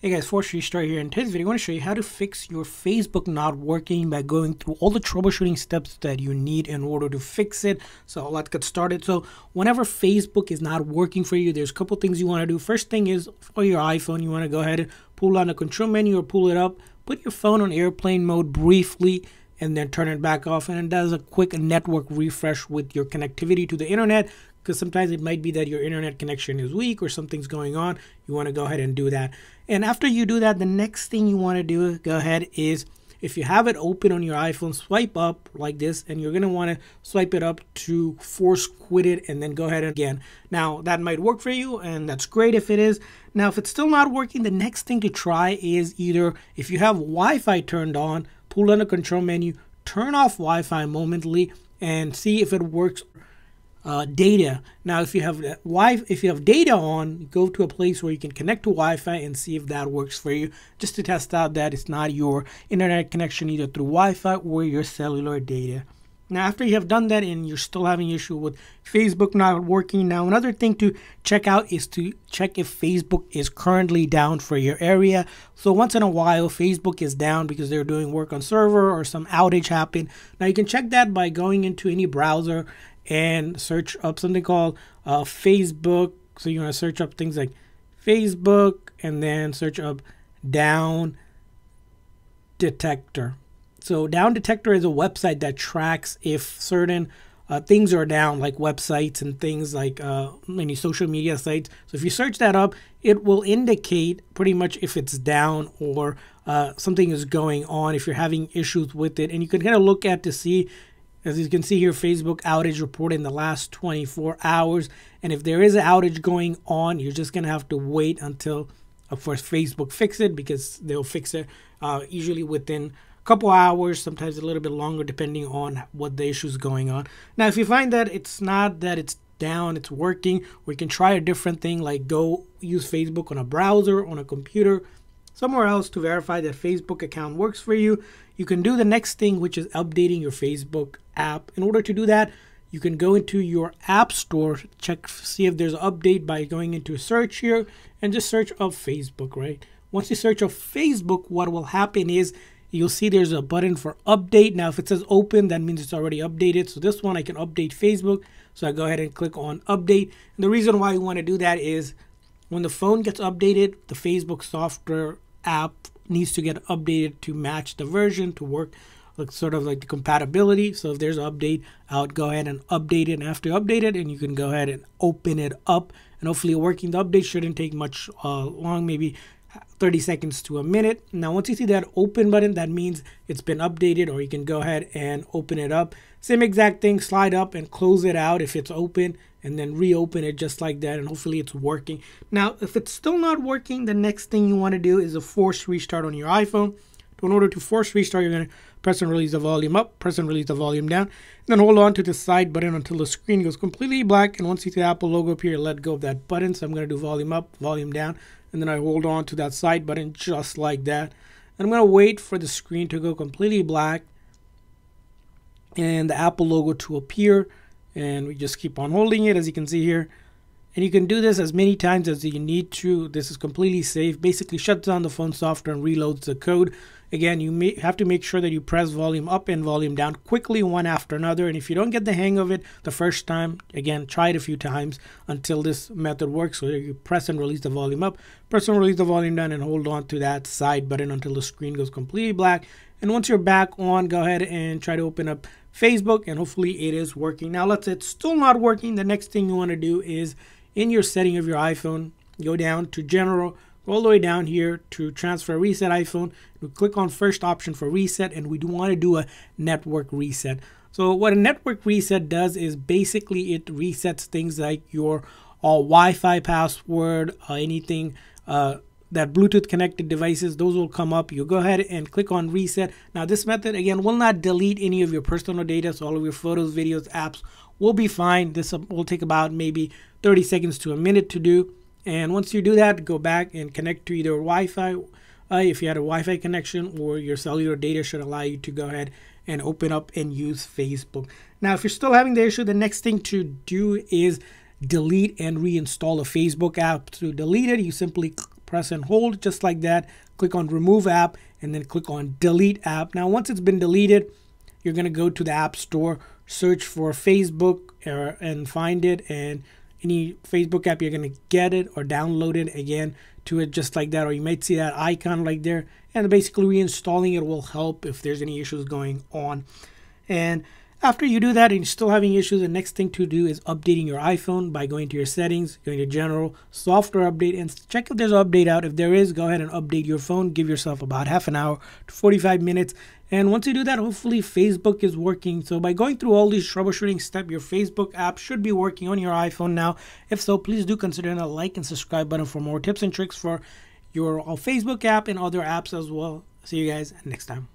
Hey guys, Force Restart here. In today's video, I want to show you how to fix your Facebook not working by going through all the troubleshooting steps that you need in order to fix it. So let's get started. So whenever Facebook is not working for you, there's a couple things you want to do. First thing is for your iPhone, you want to go ahead and pull on the control menu or pull it up, put your phone on airplane mode briefly, and then turn it back off. And it does a quick network refresh with your connectivity to the internet because sometimes it might be that your internet connection is weak or something's going on. You want to go ahead and do that. And after you do that, the next thing you want to do, go ahead is if you have it open on your iPhone, swipe up like this, and you're going to want to swipe it up to force quit it and then go ahead again. Now, that might work for you, and that's great if it is. Now, if it's still not working, the next thing to try is either if you have Wi Fi turned on, pull on the control menu, turn off Wi Fi momently, and see if it works uh, data. Now, if you have Wi, if you have data on, go to a place where you can connect to Wi-Fi and see if that works for you, just to test out that it's not your internet connection either through Wi-Fi or your cellular data. Now, after you have done that and you're still having issue with Facebook not working, now another thing to check out is to check if Facebook is currently down for your area. So once in a while, Facebook is down because they're doing work on server or some outage happened. Now you can check that by going into any browser and search up something called uh, Facebook. So you want to search up things like Facebook and then search up down detector. So down detector is a website that tracks if certain uh, things are down, like websites and things like uh, many social media sites. So if you search that up, it will indicate pretty much if it's down or uh, something is going on, if you're having issues with it. And you can kind of look at to see as you can see here, Facebook outage report in the last 24 hours. And if there is an outage going on, you're just going to have to wait until, of course, Facebook fix it because they'll fix it uh, usually within couple hours, sometimes a little bit longer, depending on what the issue is going on. Now, if you find that it's not that it's down, it's working, we can try a different thing like go use Facebook on a browser, on a computer, somewhere else to verify that Facebook account works for you. You can do the next thing, which is updating your Facebook app. In order to do that, you can go into your app store, check, see if there's an update by going into search here and just search of Facebook, right? Once you search of Facebook, what will happen is you'll see there's a button for update. Now, if it says open, that means it's already updated. So this one, I can update Facebook. So I go ahead and click on update. And the reason why you want to do that is when the phone gets updated, the Facebook software app needs to get updated to match the version to work like sort of like the compatibility. So if there's an update, I would go ahead and update it. And after update it, and you can go ahead and open it up. And hopefully working. The update shouldn't take much uh, long, maybe 30 seconds to a minute. Now, once you see that open button, that means it's been updated, or you can go ahead and open it up. Same exact thing, slide up and close it out if it's open, and then reopen it just like that, and hopefully it's working. Now, if it's still not working, the next thing you want to do is a force restart on your iPhone. So in order to force restart, you're going to press and release the volume up, press and release the volume down, and then hold on to the side button until the screen goes completely black. And once you see the Apple logo appear, let go of that button. So I'm going to do volume up, volume down, and then I hold on to that side button just like that. And I'm going to wait for the screen to go completely black and the Apple logo to appear. And we just keep on holding it as you can see here. And you can do this as many times as you need to. This is completely safe. Basically shuts down the phone software and reloads the code. Again, you may have to make sure that you press volume up and volume down quickly one after another. And if you don't get the hang of it the first time, again, try it a few times until this method works. So you press and release the volume up, press and release the volume down, and hold on to that side button until the screen goes completely black. And once you're back on, go ahead and try to open up Facebook, and hopefully it is working. Now, let's say it's still not working. The next thing you want to do is in your setting of your iPhone, go down to General all the way down here to transfer reset iPhone. We click on first option for reset and we do want to do a network reset. So what a network reset does is basically it resets things like your uh, Wi-Fi password, uh, anything uh, that Bluetooth connected devices, those will come up. You go ahead and click on reset. Now this method again will not delete any of your personal data. So all of your photos, videos, apps will be fine. This will take about maybe 30 seconds to a minute to do. And once you do that, go back and connect to either Wi-Fi, uh, if you had a Wi-Fi connection, or your cellular data should allow you to go ahead and open up and use Facebook. Now, if you're still having the issue, the next thing to do is delete and reinstall a Facebook app. To delete it, you simply press and hold just like that. Click on remove app and then click on delete app. Now, once it's been deleted, you're going to go to the App Store, search for Facebook uh, and find it. And any Facebook app, you're going to get it or download it again to it just like that. Or you might see that icon right there. And basically, reinstalling it will help if there's any issues going on. And after you do that and you're still having issues, the next thing to do is updating your iPhone by going to your settings, going to general, software update, and check if there's an update out. If there is, go ahead and update your phone. Give yourself about half an hour to 45 minutes. And once you do that, hopefully Facebook is working. So by going through all these troubleshooting steps, your Facebook app should be working on your iPhone now. If so, please do consider a like and subscribe button for more tips and tricks for your uh, Facebook app and other apps as well. See you guys next time.